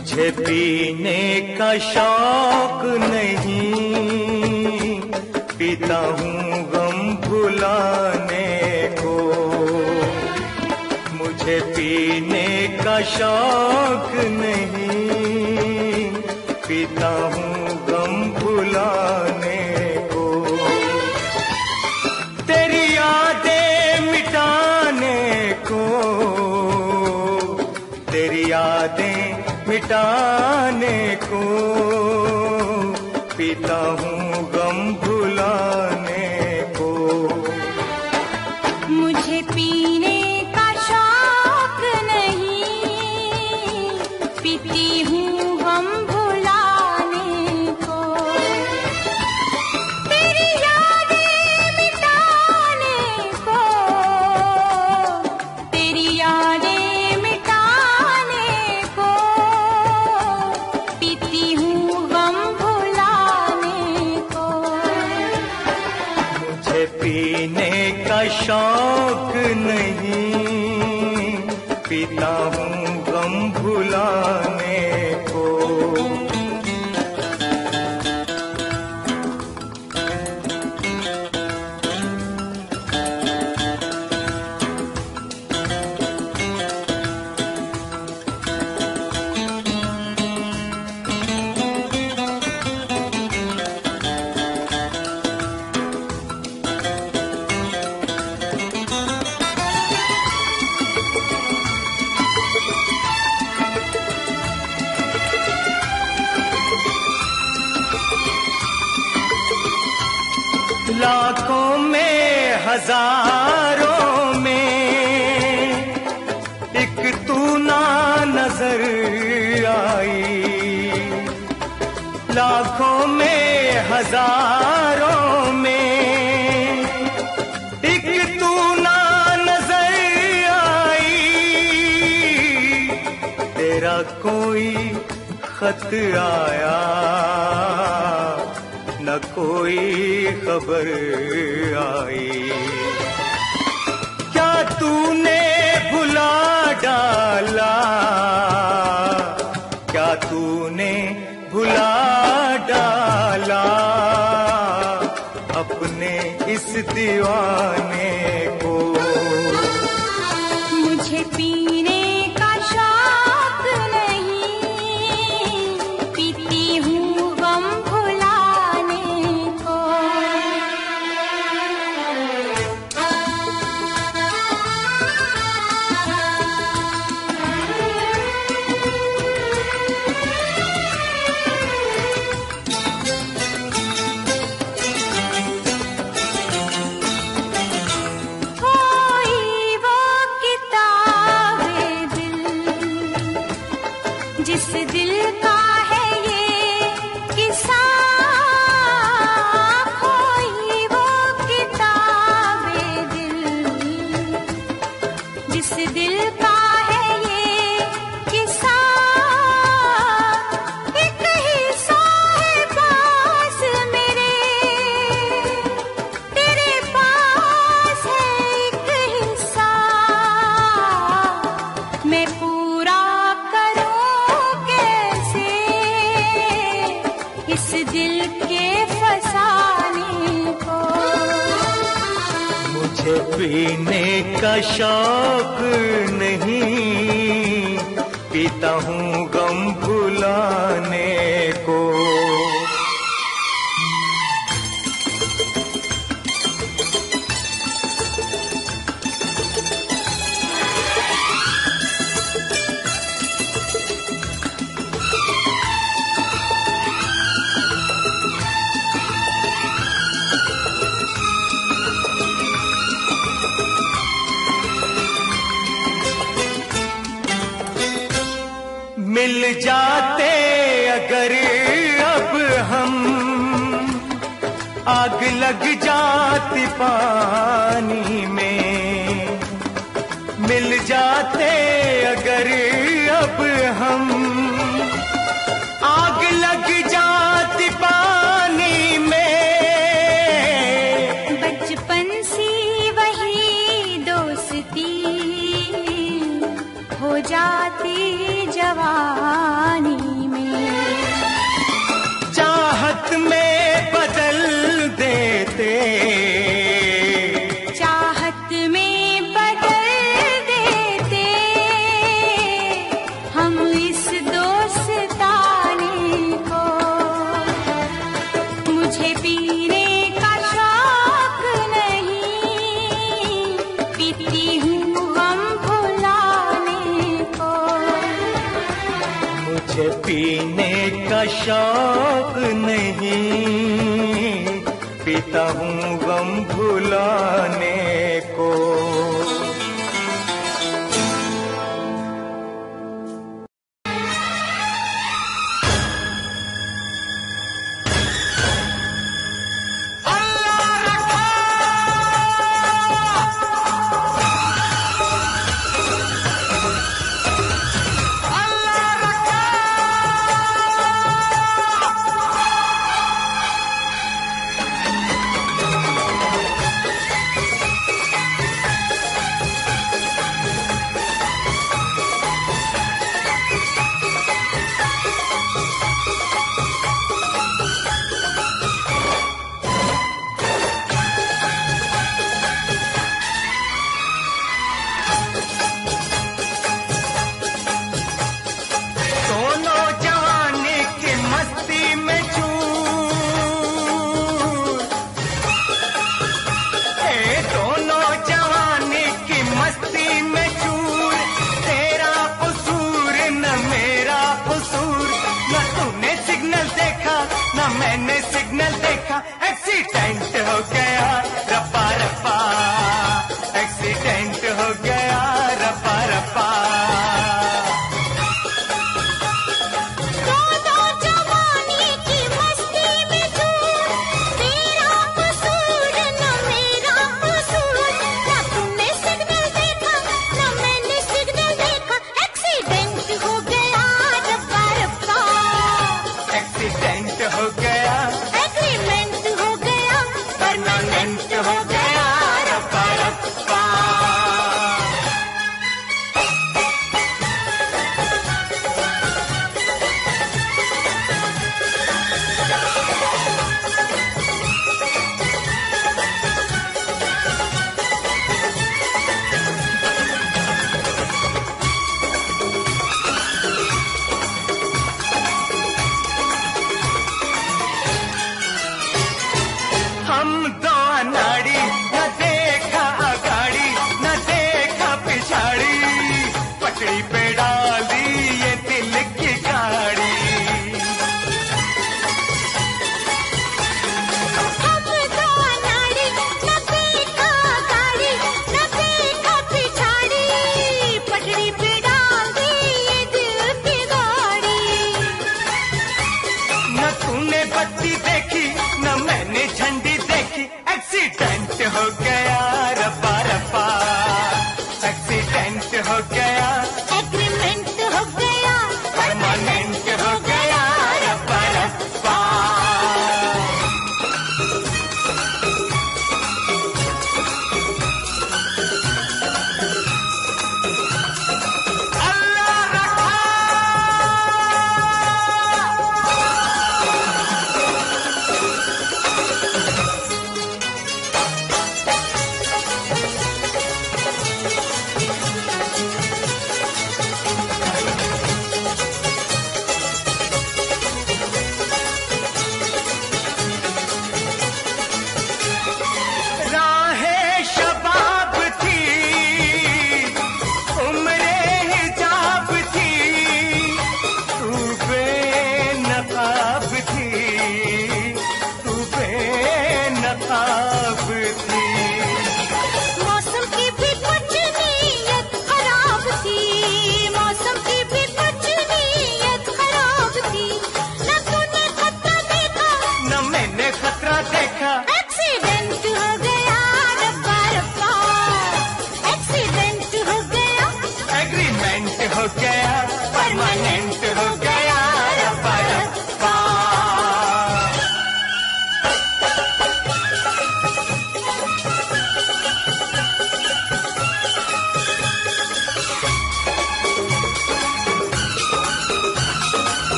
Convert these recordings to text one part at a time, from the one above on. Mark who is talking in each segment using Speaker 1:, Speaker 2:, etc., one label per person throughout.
Speaker 1: मुझे पीने का शौक नहीं। पीता हूँ गम भुलाने को। मुझे पीने का शौक नहीं। पीता हूँ गम भुलाने मिटाने को पीता हूँ। लाखों में, हज़ारों में। एक तू ना नज़र आई। लाखों में, हज़ारों में। एक तू ना नज़र आई। तेरा कोई खत आया। कोई खबर आई। क्या तूने भुला डाला? क्या तूने भुला डाला? अपने इस दीवाने
Speaker 2: पीने का शौक नहीं। पीता हूँ गम भुलाने को।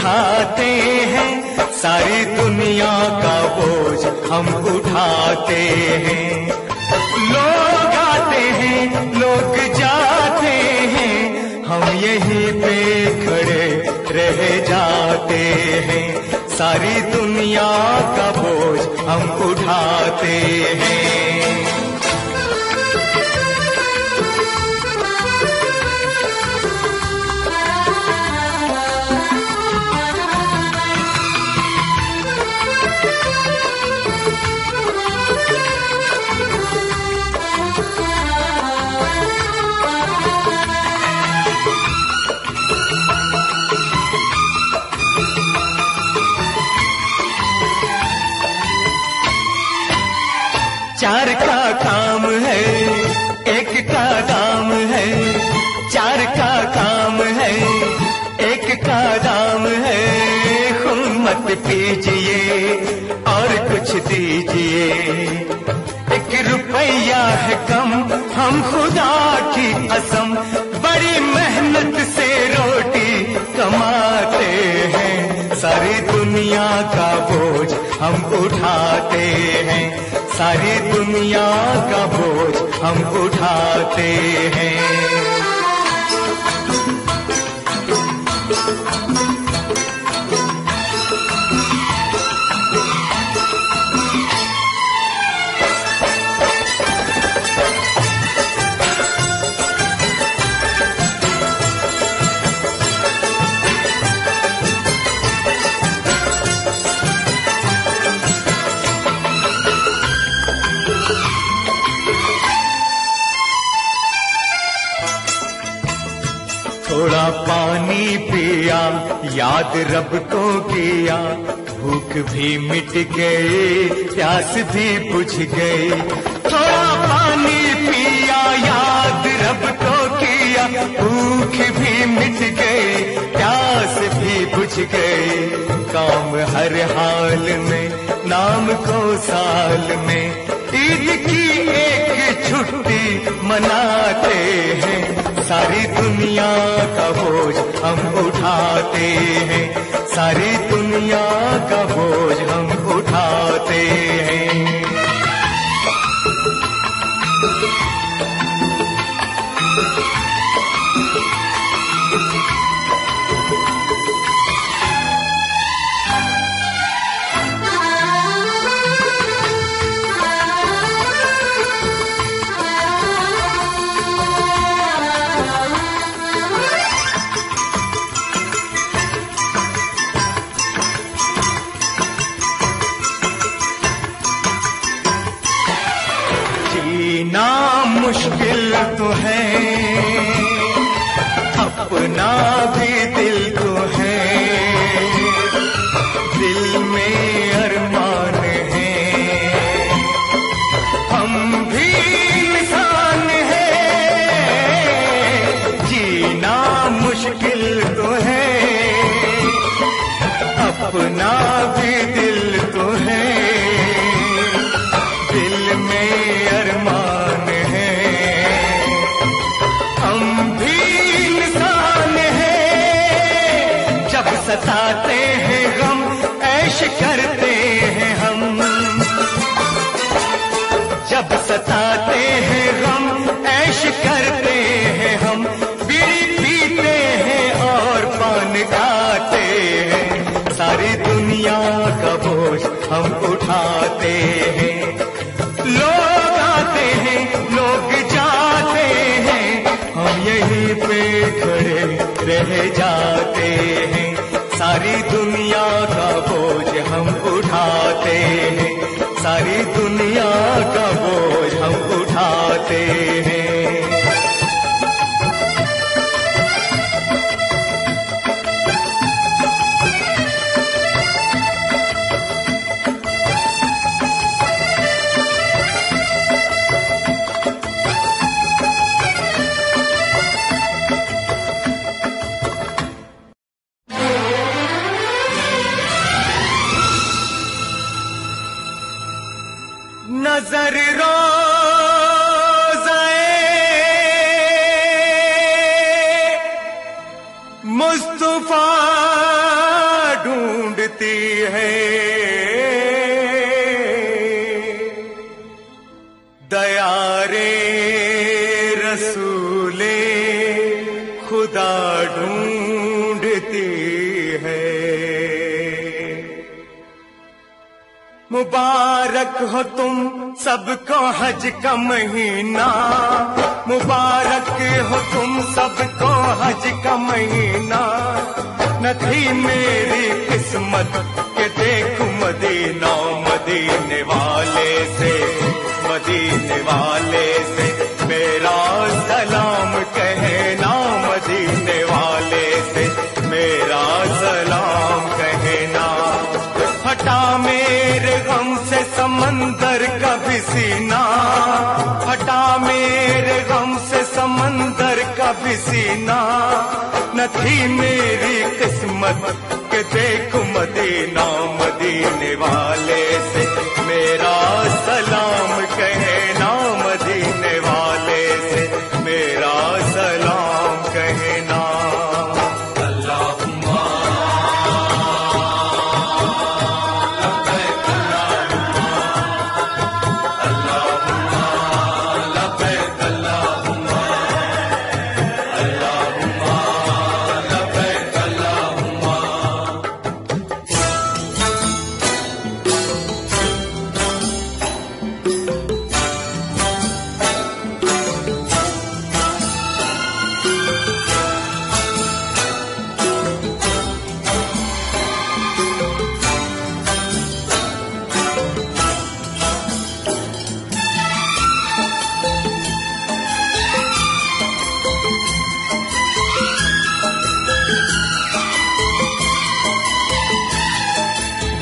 Speaker 1: उठाते हैं। सारी दुनिया का बोझ हम उठाते हैं। लोग आते हैं, लोग जाते हैं। हम यहीं पे खड़े रह जाते हैं। सारी दुनिया का बोझ हम उठाते हैं। काम है, एक का दाम है, चार का काम है, एक का दाम है। मत पीजिए और कुछ दीजिए। एक रुपया है कम, हम खुदा की कसम, बड़ी मेहनत से रोटी कमाते हैं। सारी दुनिया का बोझ हम उठाते हैं। सारी दुनिया का बोझ हम उठाते हैं। पिया याद रब को किया। भूख भी मिट गई, प्यास भी बुझ गई। थोड़ा पानी पिया, याद रब को किया। भूख भी मिट गई, प्यास भी बुझ गई। काम हर हाल में, नाम को साल में, ईद की एक छुट्टी मनाते हैं। सारी दुनिया का बोझ हम उठाते हैं। सारी दुनिया का बोझ हम उठाते हैं। अपना भी दिल तो है दिल में अरमान है। हम भी इंसान हैं। जब सताते हैं गम, ऐश करते हैं हम। जब सताते हैं गम, ऐश करते हैं हम। बीड़ी पीते हैं और पान खाते हैं हम उठाते हैं। लोग आते हैं, लोग जाते हैं। हम यहीं पे खड़े रह जाते हैं। सारी दुनिया का बोझ हम उठाते हैं। सारी दुनिया का बोझ हम उठाते हैं। मुबारक हो तुम सबको हज का महीना। मुबारक हो तुम सबको हज का महीना। न थी मेरी किस्मत के देखूँ मदीना, मदीने वाले से, मदीने वाले से मेरा सलाम कहना समंदर का भी सीना। हटा मेरे गम से समंदर का भी सीना। न थी मेरी किस्मत के देख मदीना, मदीने वाले से मेरा सलाम कहना।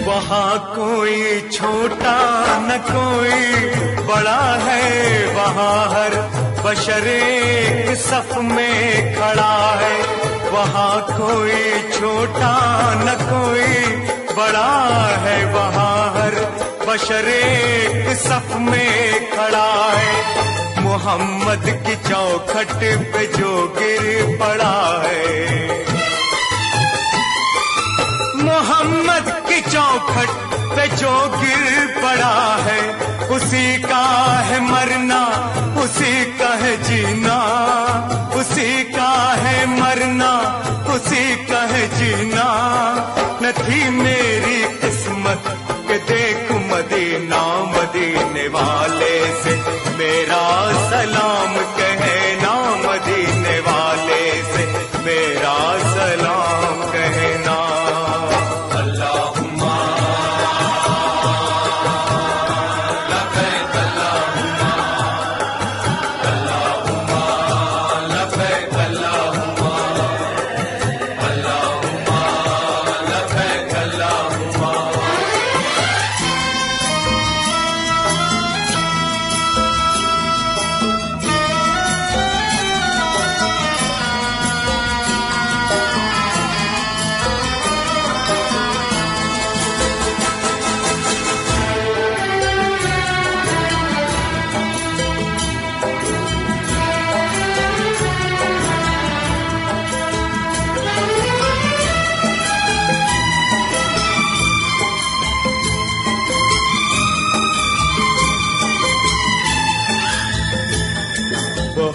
Speaker 1: वहाँ कोई छोटा न कोई बड़ा है, वहाँ हर बशरे सफ में खड़ा है। वहाँ कोई छोटा न कोई बड़ा है, वहाँ हर बशरे सफ में खड़ा है। मोहम्मद की चौखट पे जो गिर पड़ा है। मोहम्मद की चौखट पे जो गिर पड़ा है, उसी का है मरना, उसी का है जीना, उसी का है मरना, उसी का है जीना। न थी मेरी किस्मत के देख मदीना, मदीने वाले से मेरा सलाम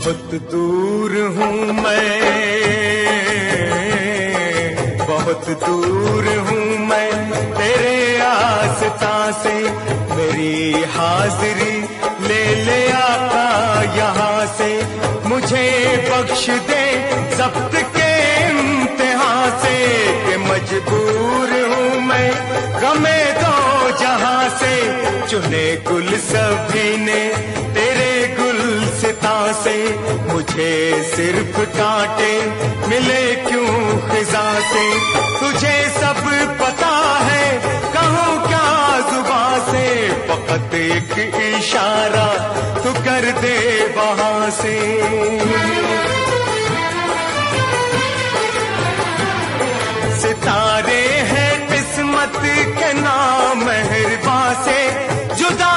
Speaker 1: बहुत दूर हूँ मैं। बहुत दूर हूँ मैं। तेरे आसता से मेरी हाजिरी ले ले आका यहाँ से। मुझे बख्श दे जब्त के इम्तिहान से कि मजबूर हूँ मैं। गमे दो जहाँ से चुने कुल सभी ने से मुझे सिर्फ़ कांटे मिले क्यों खिजा से? तुझे सब पता है कहूँ क्या जुबा से। फकत एक इशारा तू कर दे वहाँ से। सितारे हैं किस्मत के नाम मेहरबा से। जुदा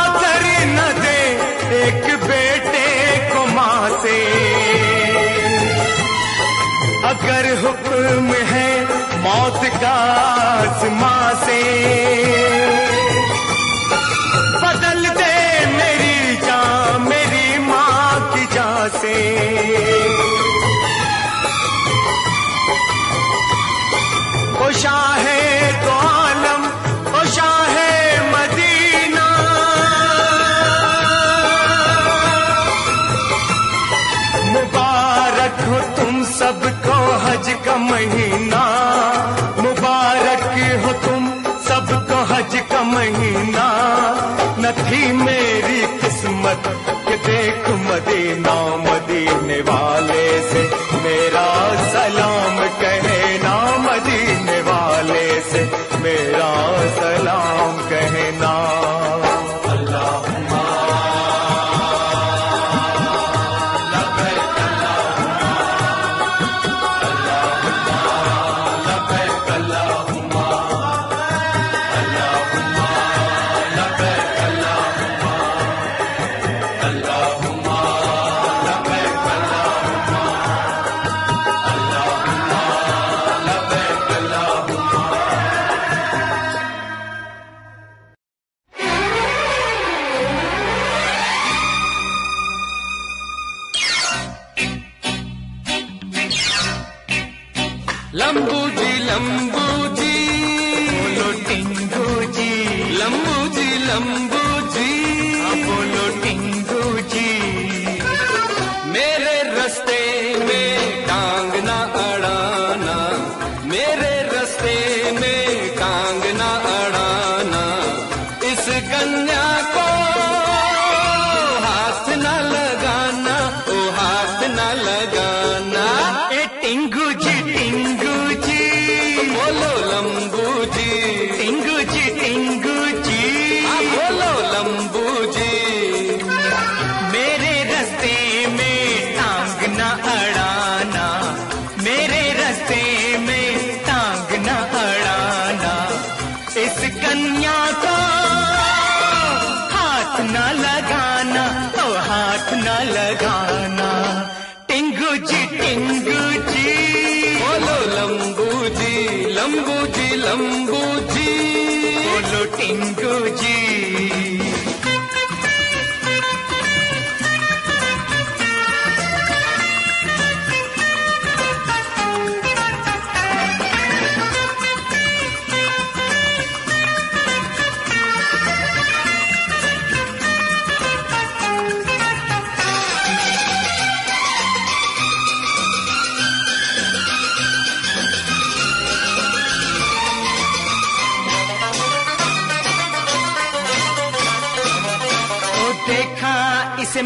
Speaker 1: से अगर हुक्म है मौत का आसमां से। हज का महीना। मुबारक हो तुम सबको हज का महीना। न थी मेरी किस्मत के देख मदीना।
Speaker 3: कन्या को हाथ न लगाना ओ हाथ न लगाना।
Speaker 1: टिंगू जी टिंगू जी
Speaker 3: बोलो लंबू जी लंबू जी लंबू जी
Speaker 1: बोलो टिंगू जी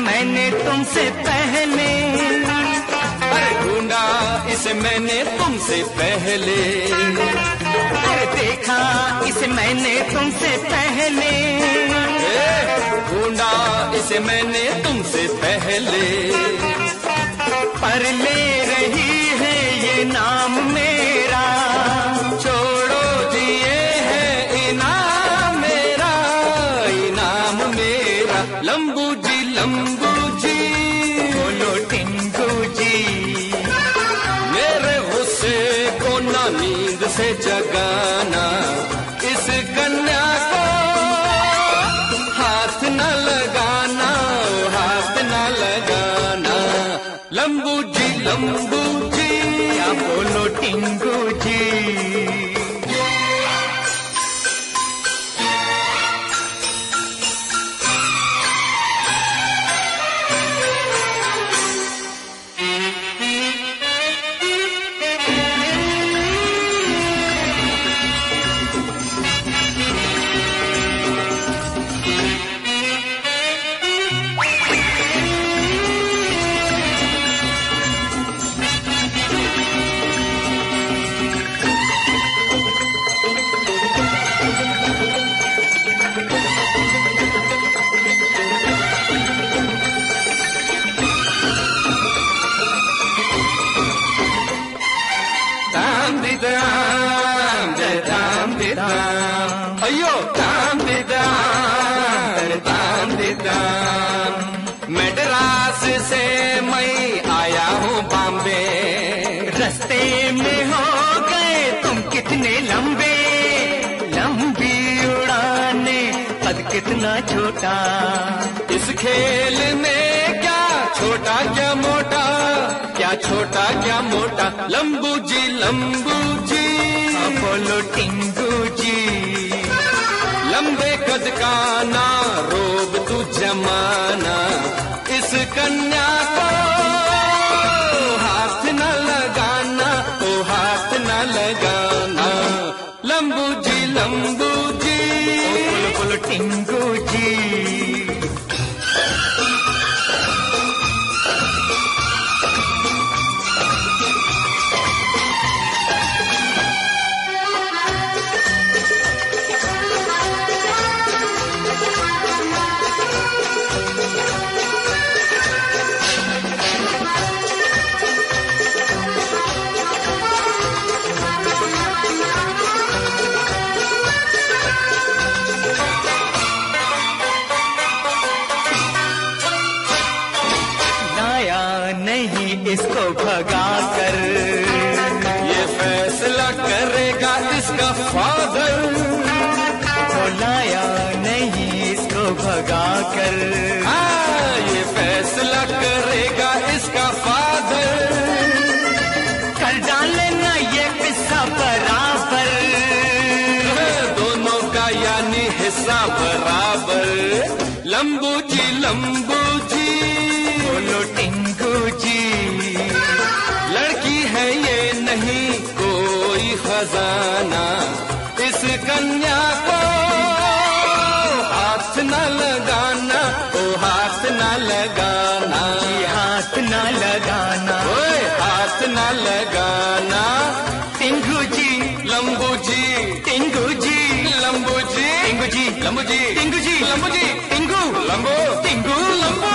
Speaker 1: मैंने तुमसे पहले
Speaker 3: अरे ढूंढा इसे मैंने तुमसे पहले।
Speaker 1: अरे देखा इसे मैंने तुमसे पहले।
Speaker 3: ढूंढा इसे मैंने तुमसे पहले।
Speaker 1: पर ले रही है ये नाम मेरा।
Speaker 3: छोड़ो दिए है इनाम मेरा इनाम मेरा। लंबू जी लंबू जी
Speaker 1: बोलो टिंगू जी
Speaker 3: मेरे गुस्से को ना नींद से जगाना, इस कन्या को हाथ न लगाना, हाथ न लगाना। लंबू जी, लंबू हाँ ये फैसला करेगा इसका फादर।
Speaker 1: कर
Speaker 3: डालेना ये
Speaker 1: पिस्सा बराबर।
Speaker 3: दोनों का यानी हिस्सा बराबर। लंबू जी लंबू जी
Speaker 1: बोलो टिंगू जी
Speaker 3: लड़की है ये नहीं कोई खजाना। नाल लगाना
Speaker 1: टिंगू जी
Speaker 3: लंबू जी
Speaker 1: टिंगू जी
Speaker 3: लंबू जी
Speaker 1: टिंगू जी
Speaker 3: लंबू जी
Speaker 1: टिंगू जी
Speaker 3: लंबू जी
Speaker 1: टिंगू
Speaker 3: लंबू
Speaker 1: टिंगू
Speaker 3: लंबू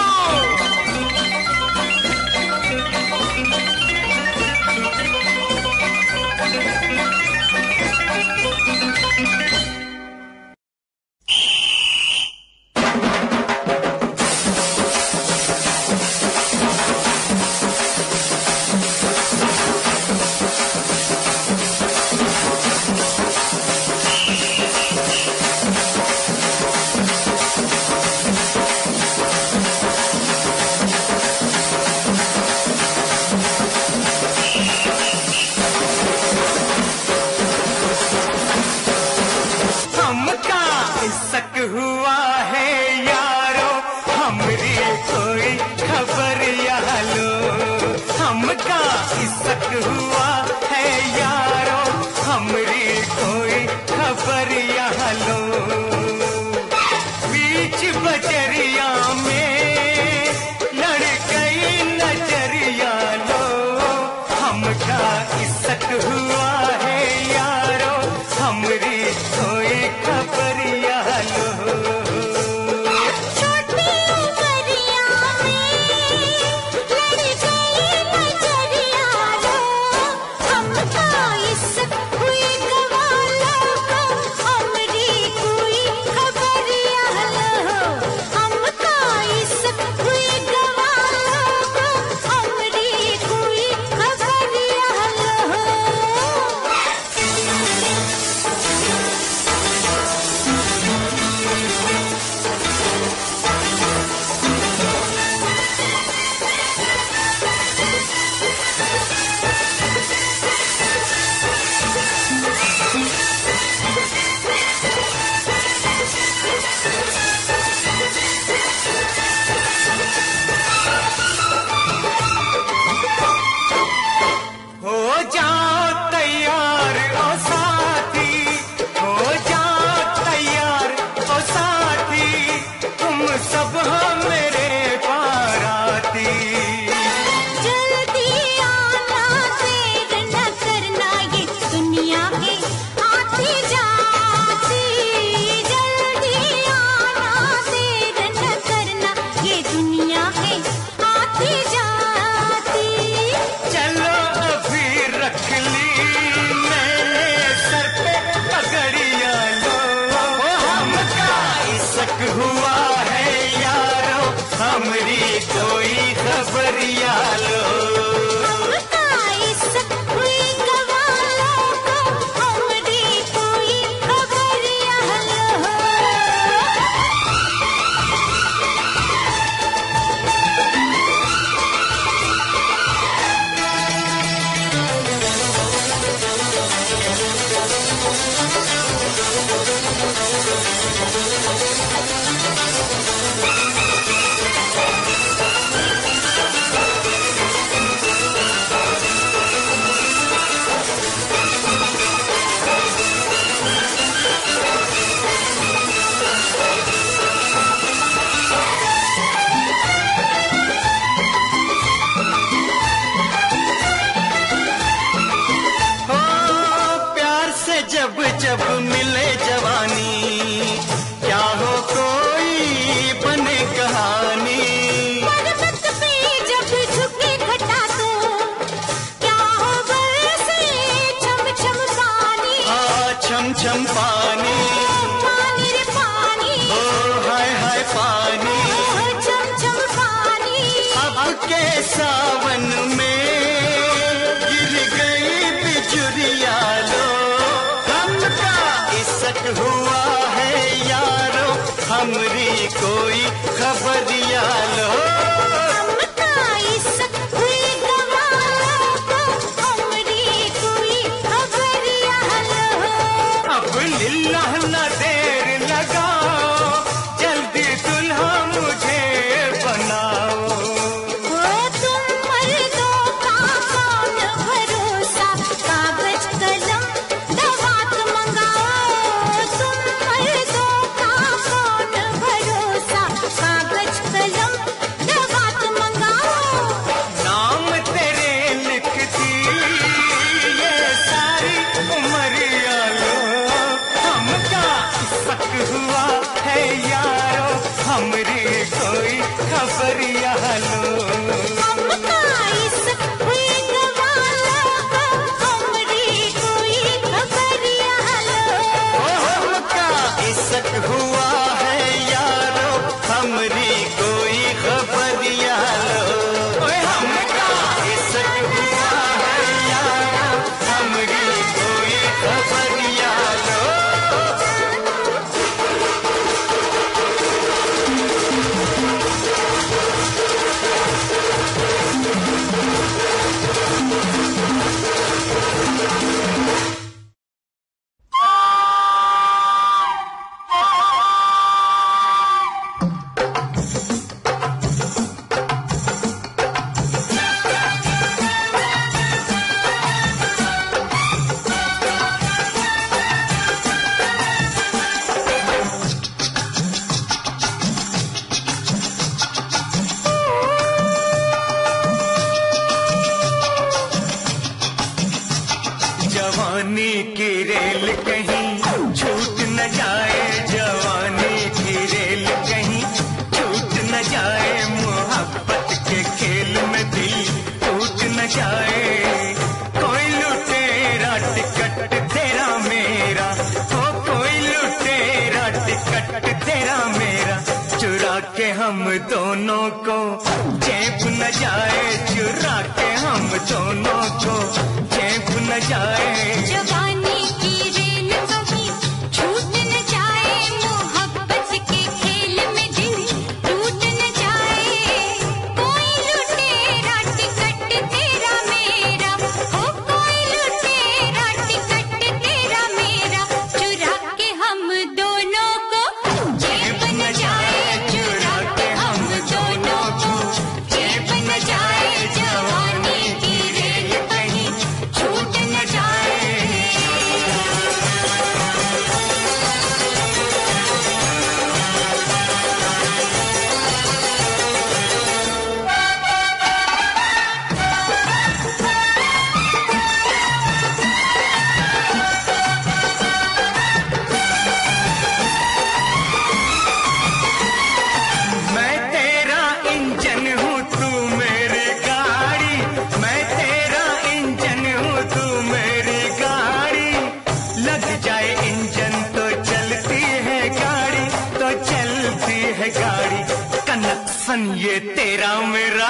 Speaker 1: नक्सन ये तेरा मेरा।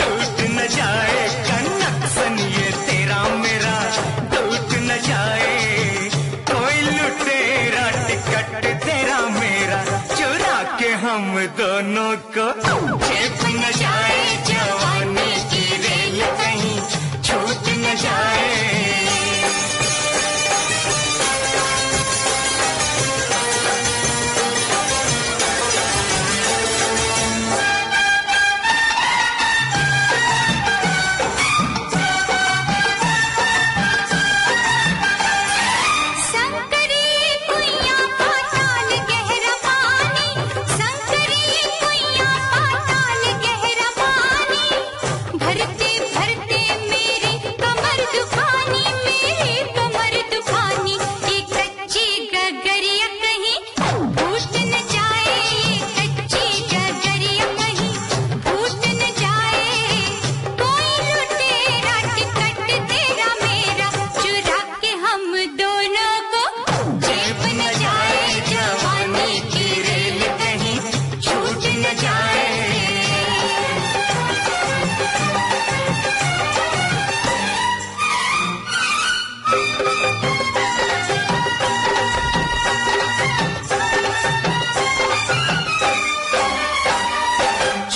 Speaker 2: टूट न जाए
Speaker 1: नक्सन ये तेरा मेरा। टूट न जाए कोई लुटेरा, टिकट तेरा मेरा। चुरा के हम दोनों को। चेप न जाए जवान।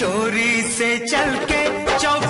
Speaker 4: चोरी से चल के
Speaker 5: चौक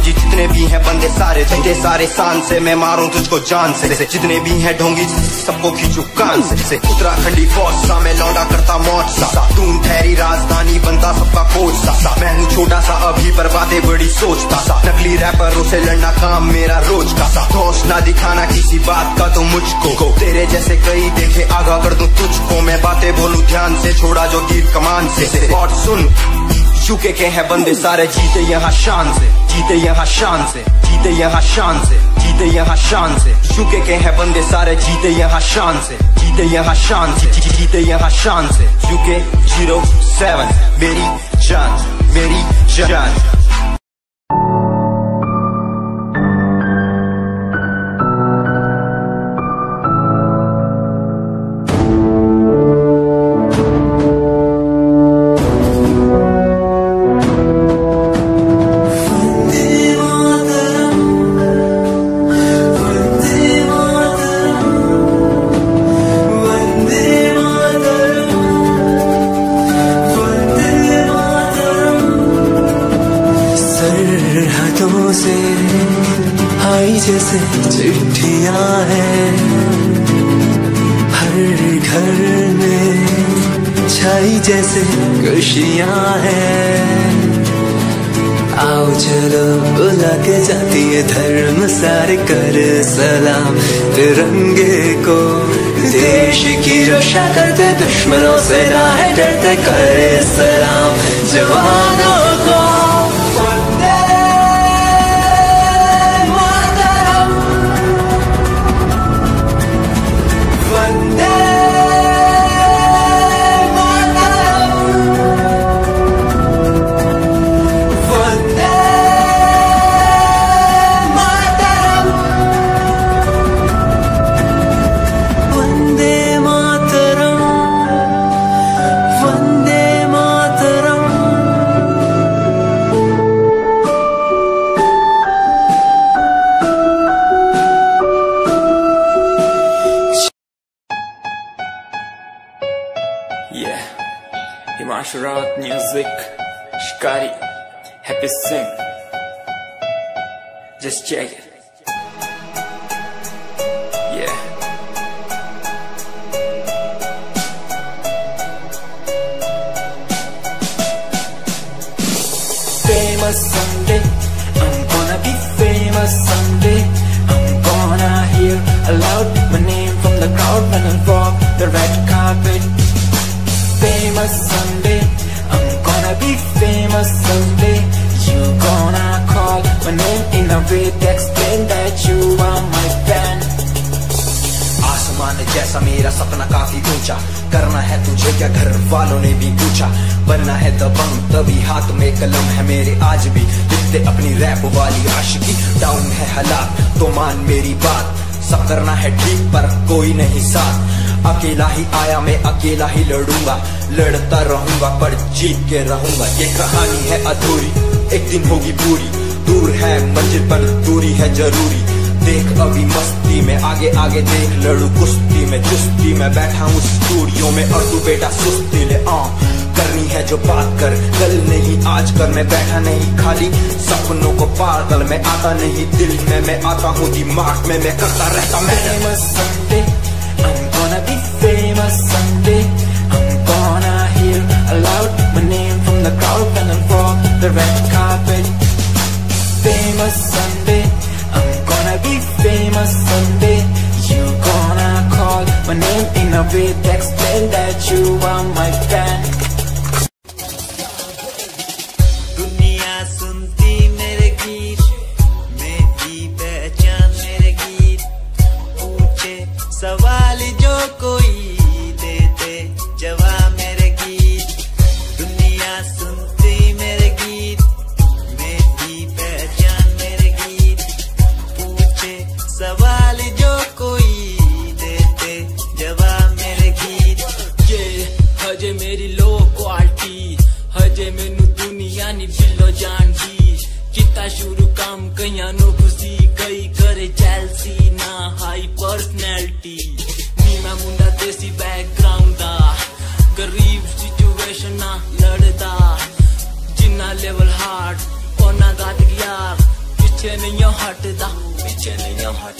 Speaker 5: समझी जितने भी हैं बंदे सारे झंडे सारे शान से मैं मारूं तुझको जान से, जितने भी हैं ढोंगी सबको खींचू कान से, उत्तराखंडी फौज सा मैं लौटा करता मौत सा तून ठहरी राजधानी बनता सबका कोच सा, मैं हूँ छोटा सा अभी पर बातें बड़ी सोचता सा। नकली रैपर उसे लड़ना काम मेरा रोज का सा। दोष ना दिखाना किसी बात का तो मुझको तेरे जैसे कई देखे आगा कर दू तुझको। मैं बातें बोलू ध्यान से छोड़ा जो गीत कमान से। और सुन चुके के हैं बंदे सारे, जीते यहाँ शान से, जीते यहाँ शान से, जीते यहाँ शान से, जीते यहाँ शान से। चुके के हैं बंदे सारे, जीते यहाँ शान से, जीते यहाँ शान से जीते यहाँ शान से। यूके ज़ीरो सेवन, मेरी जान मेरी जान। अकेला ही आया, मैं अकेला ही लड़ूँगा। लड़ता रहूँगा, पर जीत के रहूँगा। ये कहानी है अधूरी, एक दिन होगी पूरी। दूर है मंजिल पर, दूरी है ज़रूरी। देख अभी मस्ती में, आगे आगे देख लड़ू कुश्ती में। चुस्ती में बैठा हूँ स्टूडियो में, और तू बेटा सुस्ती ले आ। करनी है जो बात कर, कल नहीं, आज कर। मैं बैठा नहीं, खाली सपनों को पागल में आता नहीं दिल में, मैं आता हूँ दिमाग में। मैं करता रहता, मैं
Speaker 6: I'm gonna hear aloud my name from the crowd I walk the red carpet. Famous someday. I'm gonna be famous someday. You gonna call my name in a way that explain that you are my fan.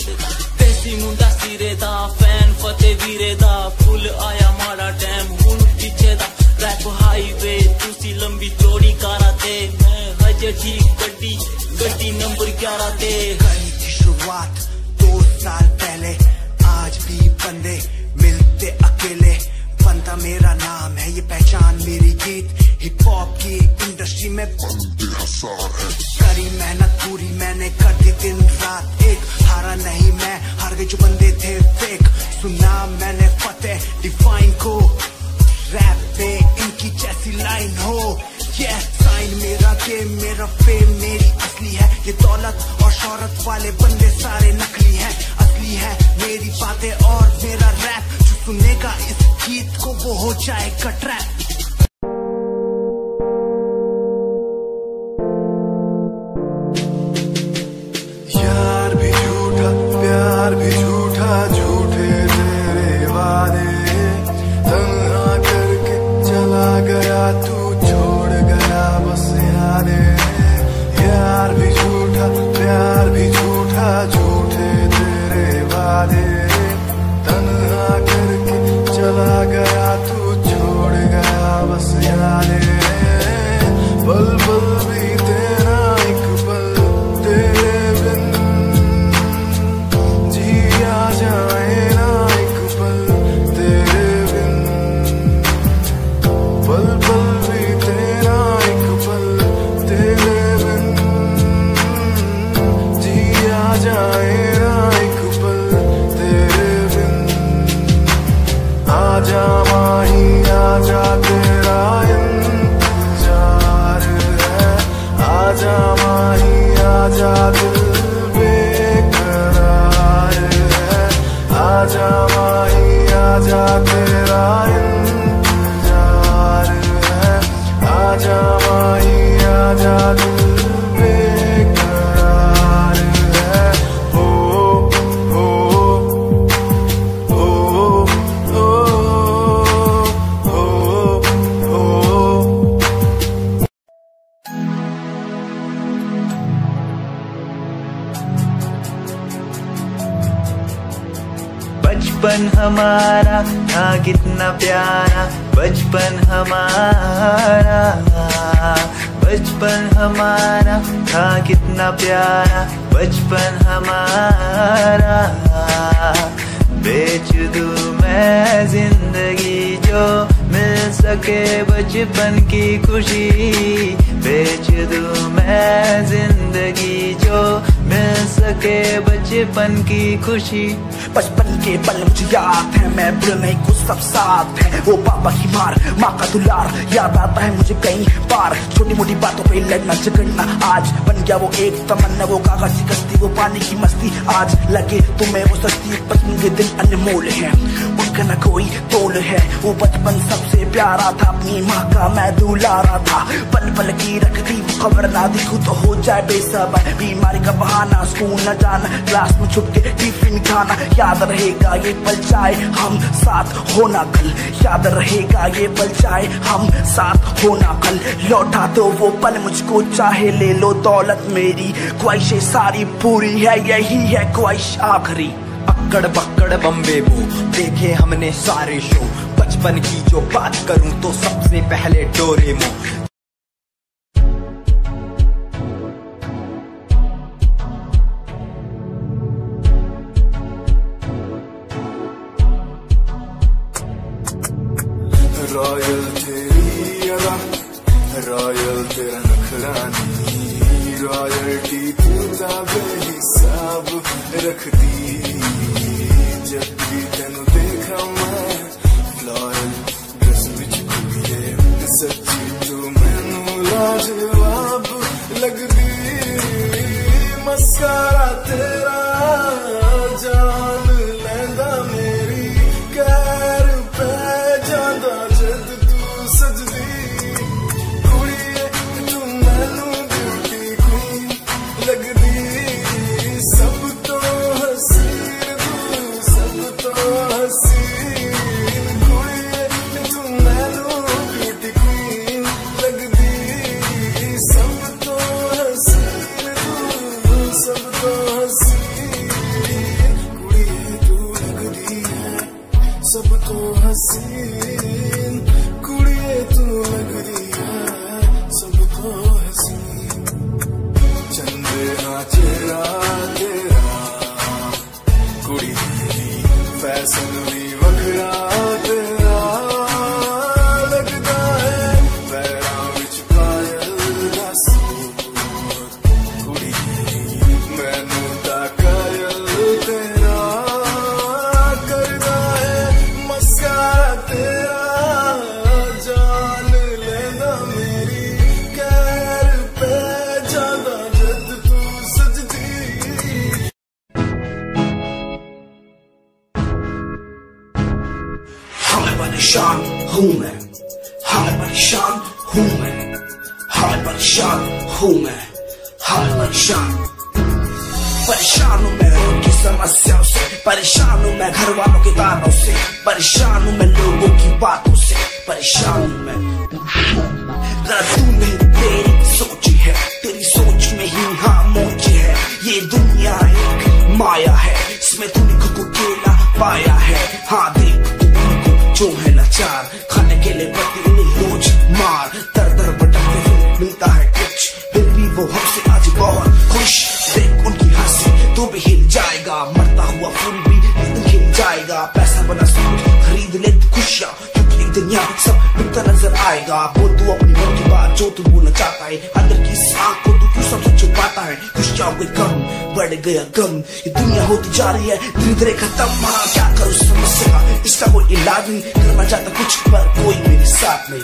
Speaker 7: नहीं हटदा देसी मुंडा सिरे दा fan फते ਵੀਰੇ ਦਾ ਫੁੱਲ ਆਇਆ ਮਾੜਾ time ਹੁਣ ਪਿੱਛੇ ਦਾ rap highway ਤੁਸੀਂ ਲੰਬੀ ਚੌੜੀ ਕਾਰਾਂ ਤੇ ਮੈਂ ਹਜੇ ਠੀਕ ਗੱਡੀ ਗੱਡੀ ਨੰਬਰ 11 ਤੇ
Speaker 8: कहीं थी शुरुआत दो साल पहले आज भी बंदे मिलते अकेले बनता मेरा नाम है ये पहचान मेरी गीत हिप हॉप की इंडस्ट्री में करी मेहनत पूरी मैंने कर डिफाइन को रैप पे, इनकी जैसी लाइन हो। ये साइन मेरा गेम मेरा फेम मेरी असली है। ये दौलत और शौहरत वाले बंदे सारे नकली हैं। असली है मेरी बातें और मेरा रैप जो सुनेगा इस गीत को वो हो जाएगा ट्रैप
Speaker 4: यार भी झूठा, प्यार भी झूठा, झूठे तेरे वादे। गया
Speaker 6: खुशी। बचपन के
Speaker 9: पल मुझे याद है, मैं बुरा नहीं कुछ सब साथ है। वो पापा की मार, माँ का दुलार, याद आता है मुझे कई बार। छोटी मोटी बातों पे लड़ना, झगड़ना, आज बन गया वो एक तमन्ना। वो कागज़ की कश्ती, वो पानी की मस्ती, आज लगे तुम्हें वो सस्ती। पसंद के दिन अनमोल है। उनका न कोई तोल है। वो बचपन सबसे प्यारा था, अपनी माँ का मैं दुलारा था। पल पल की रखती वो खबर ना दिखू तो हो जाए बेसबर। बीमारी का बहाना स्कूल न जाना क्लास में छुप के टिफ़िन खाना। याद रहेगा ये पल चाहे हम साथ होना कल। याद रहेगा ये पल चाहे हम साथ होना कल। लौटा दो वो पल मुझको चाहे ले लो दौलत मेरी। ख्वाहिशें सारी पूरी है, यही है ख्वाहिश आखिरी।
Speaker 4: अक्कड़ बक्कड़ बम्बे वो देखे हमने सारे शो बचपन की जो बात करूँ तो सबसे पहले डोरेमो।
Speaker 9: come आएगा। वो तू अपनी मन की बात जो तू बोलना चाहता है। अंदर की इस को तू क्यों सबसे छुपाता है? खुशियाँ हुए कम। बढ़ गया गम। ये दुनिया होती जा रही है। धीरे धीरे खत्म। हाँ क्या करूँ समस्या इसका कोई इलाज नहीं। करना चाहता कुछ, पर कोई मेरे साथ नहीं।